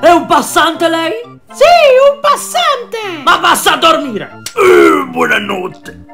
è un passante lei? Sì, un passante! Ma passa a dormire! Uh, buonanotte!